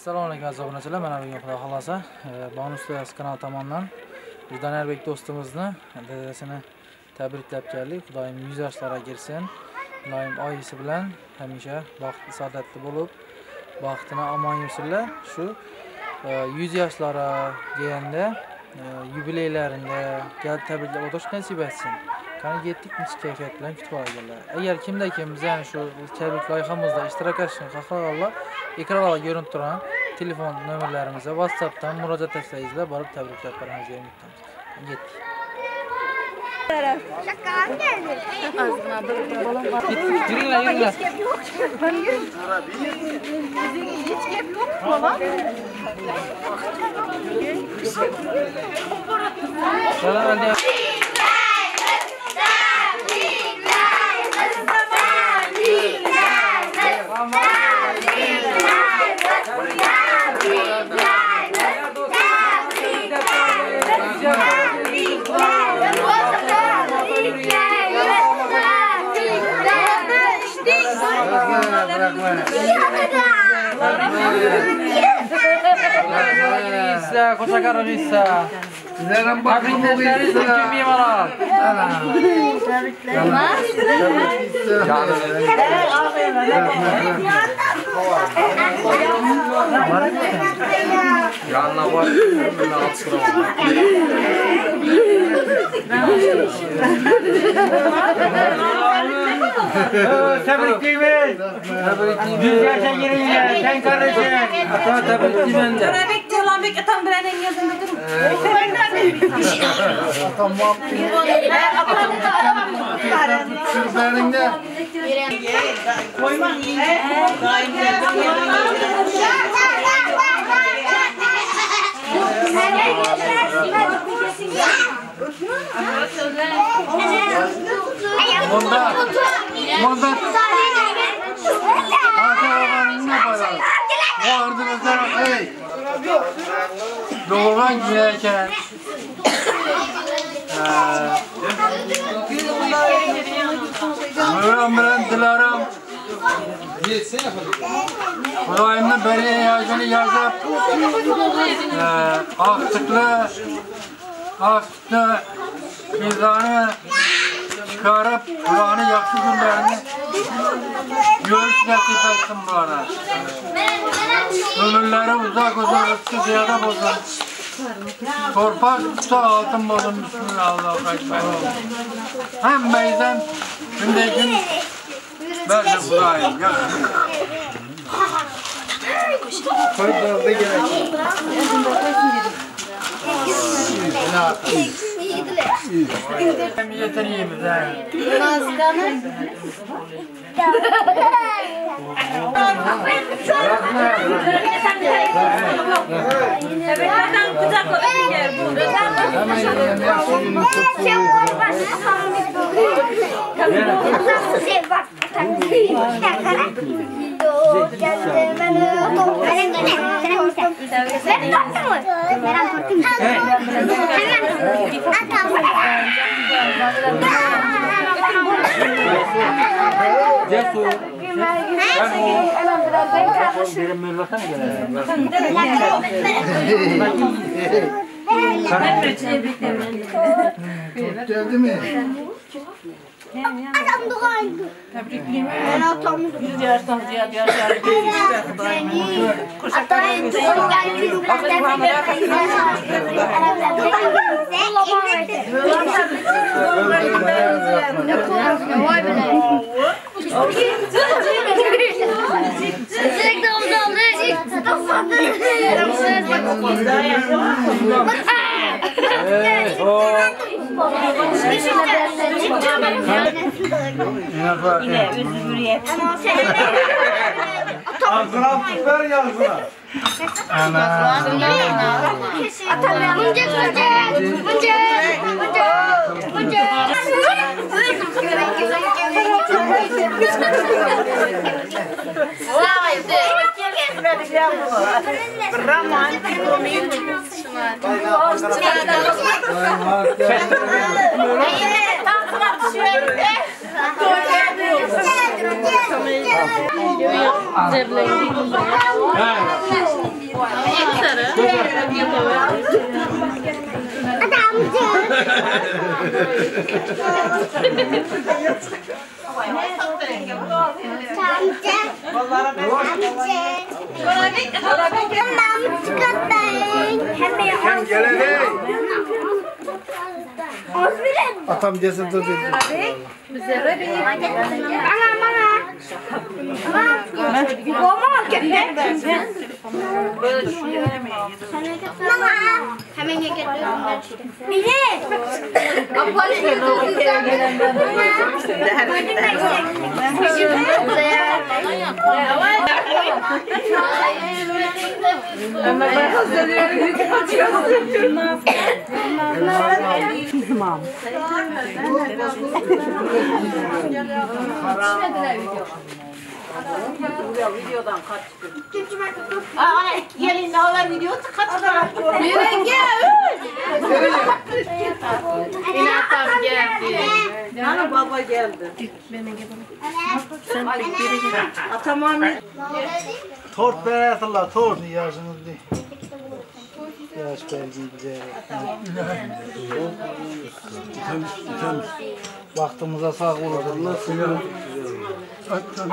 assalomu alaykum aziz obunachilar. Mana bugun xudo xohlasa e, bonus kanal kanali tomonidan vijdon erbek do'stimizni dadasini tabriklab keldik. Xudoyim yuz yoshlarga kirsin. Xudoyim oyisi bilan hamisha baxtli saodatli bo'lib baxtini omon yursinlar. Shu e, yuz yoshlari deganda e, yubileylarida kelib tabriklab o'tirish nasib etsin. Qani yetdik kayfiyat bilan kutib olganlar agar kimda kim bizani shu tabrik loyihamizda ishtirok etishni xohlaganlar ekranlarda ko'rinib turgan telefon nomerlarimizga whatsappdan murojaat etsangizlar borib tabriklab qilamiz yetdik yuringlar yuringlar Salam alaykum. Isa, koşa Carolissa, cosa Carolissa? La princessa Carolissa che mi va Gianna guarda la nostra Tebrikliyimiz. Yüz yaşa girince sen kardeşim. Ata tabrikliyim de. Bek diyorlar bek atan bir annen yazında durun. Tamam. Sürülerinde. Bunda. Bunda. Oğlanın ne para? Vardınızda ey. Doğuran giyerken. Müram bilen dilerim. Kurayımda beri yazını yazıp e, aktıklı aktıklı imzanı çıkarıp Kur'an'ı yaktı günlerini görüş nasip etsin bana. Ömürleri uzak uzak rızkı ziyade bozun. Torpak da altın bozun Bismillahirrahmanirrahim. Hem beyden şimdi gün ben de burayım. Koy dalda gerek. Hem yeteneğimiz Sen Ben tuttum. Ben tuttum. Cesu. Ben o. Benim mürlatan gelen. Benim mürvetene gelelim. Geldi mi? Adam doğaydı. Ben atamız. Yüz yaştan ziyade yaşar. Atayın tutup geldi. Sürekli Yine hürriyet. Ağzına ver yazına. Ana. Mıncık mıncık mıncık mıncık romântico, mítico. Tamam. Tamam. Vallahi ben Korabek, korabek. Mam çıkartmayın. Hem gelene. Ozmirim. Atam cesim dur dedi. Korabek. Bize bir. Ana mama. Mama. Mama kendi. Böyle şu yemeği. Mama. Hemen getiriyorum. Bilir. Abla ne diyorsun? Derhal. Ama ben hazırlıyorum. Kaçıyorsun. Tamam. Videodan kaç çıktı? Aa, gelin ne olan videosu kaç çıktı? Yürü gel. Yürü. İnat abi geldi. Yani baba geldi. Bana gel Sen pek biri gel. Atam Ahmet. Tort bereyatırlar, tort. Yarışınız değil. Yaş belgeyi bize. Vaktimize sağ olun. Allah sınırım. Tabii.